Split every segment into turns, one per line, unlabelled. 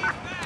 Back.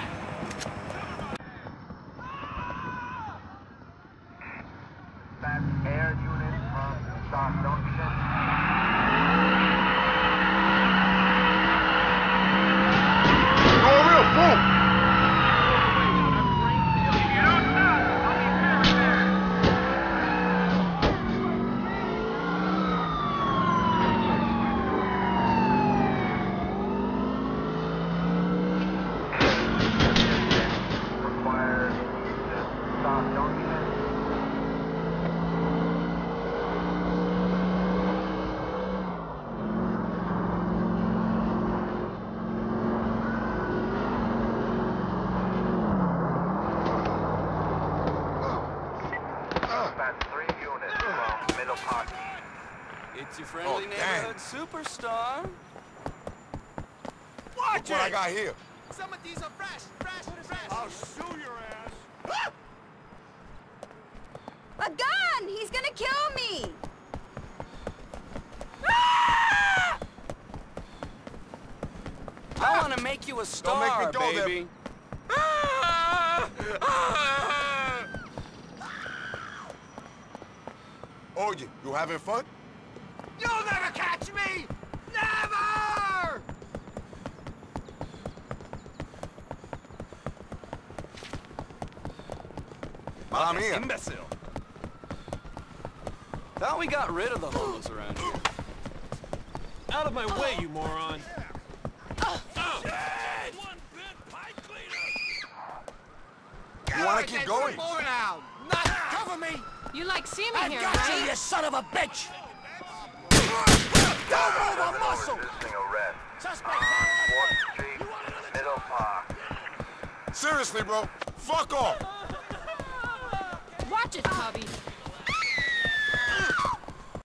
It's your friendly
Oh,
neighborhood superstar.
Look what I got here.
Some of these are fresh, fresh, fresh.
I'll sue your ass.
A
I want to make you a
make me
star,
go there.
baby.
Oh, you, you having fun?
You'll never catch me! Never!
I'm here.
Imbecile. Thought we got rid of the homeless around here.
Out of my way, you moron!
You want to keep going?
More now! Not cover me!
You like see me
I
here,
got
right?
you, you son of a bitch!
Don't
move a muscle!
Resisting arrest.
Suspect!
Fourth Middle Park.
Seriously, bro. Fuck off.
Watch it, Cubby.